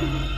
you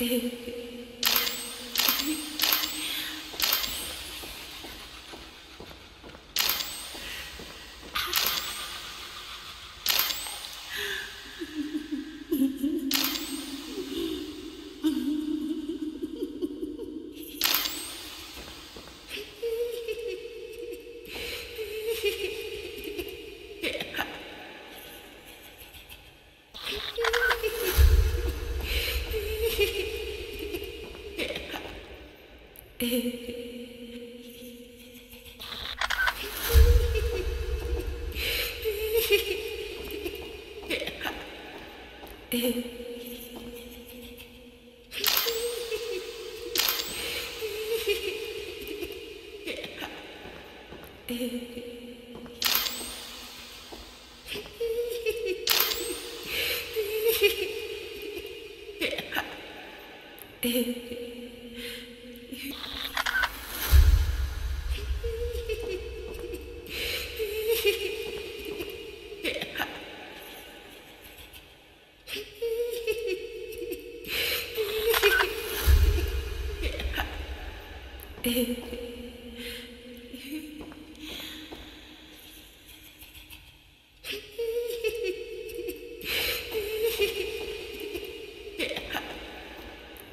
え ー Hehehe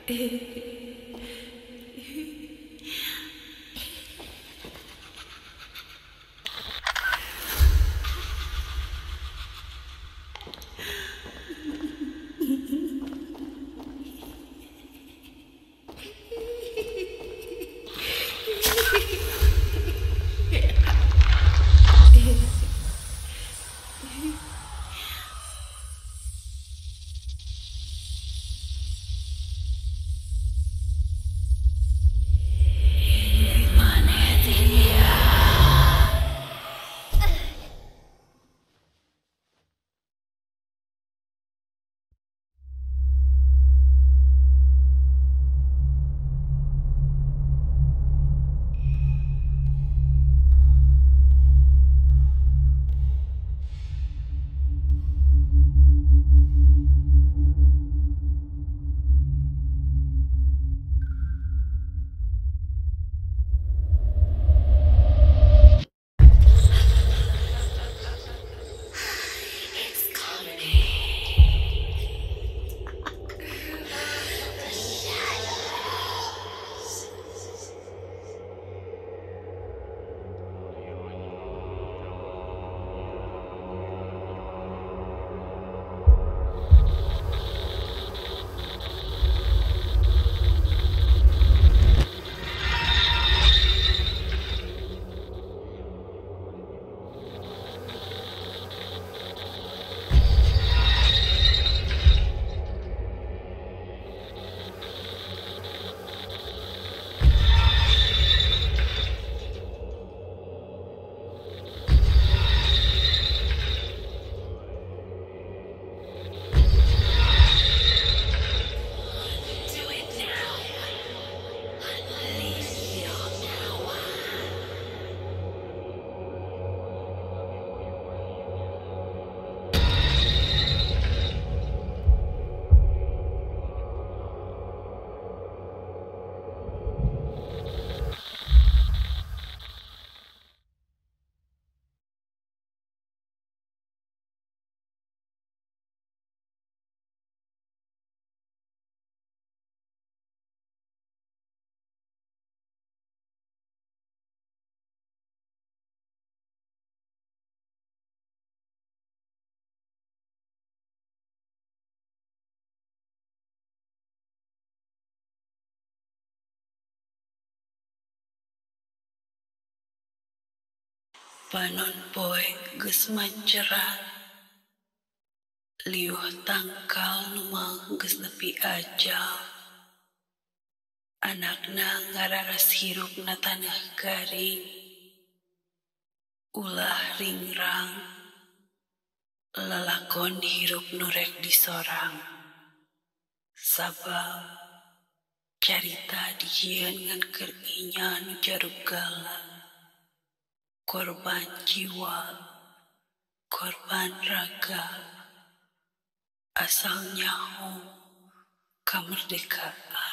Hehehehe Panon boy geus mancerat Liuh tangkal numang geus nepi ajal. Anakna ngararas hirup na tanah garing. Ulah ringrang. Lalakon hirup nurek disorang Sabab Carita dijieun ngan keringan jaruk galak korban jiwa, korban raga, asal nyaho, kemerdekaan.